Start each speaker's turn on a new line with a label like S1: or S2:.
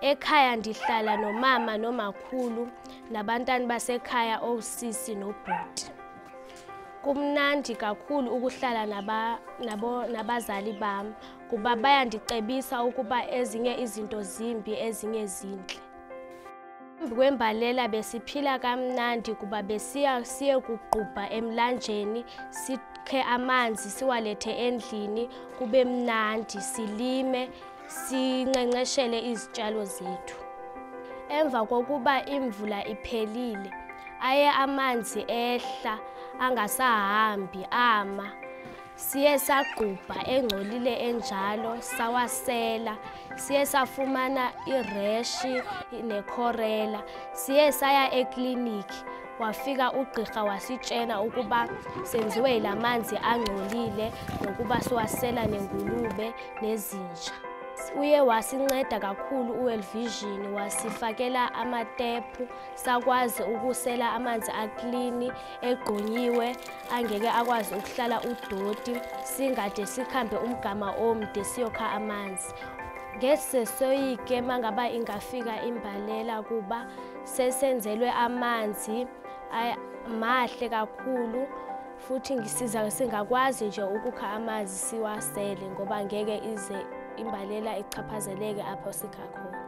S1: ekhaya ndihlala nomama nomakhulu nabantwana basekhaya osisi nobhuti. Kumnandi kakhulu ukuhlala naba, nabo, nabazali bam kuba bayandicebisa ukuba ezinye izinto zimbi ezinye zintle. Phambi kwembalela besiphila kamnandi kuba besiya siye kugqubha emlanjeni sikhe amanzi siwalethe endlini kube mnandi silime sinkcenkceshele izitshalo zethu. Emva kokuba imvula iphelile aye amanzi ehla angasahambi ama. Siye sagqubha engcolile enjalo sawasela. Siye safumana ireshi nekhorela siye saya ekliniki wafika ugqirha wasitshena ukuba senziwe yila manzi angcolile nokuba siwasela nengulube nezinja. Uye wasinceda kakhulu uworld vision wasifakela amatephu sakwazi ukusela amanzi aklini egqunyiwe angeke akwazi ukuhlala udoti singade sikhambe umgama omde siyokha amanzi. Ngesesoyike mangaba ingafika imbalela kuba sesenzelwe amanzi mahle kakhulu futhi siza singakwazi nje ukukha amanzi siwasele ngoba ngeke ize imbalela ichaphazeleke apho sikha khona.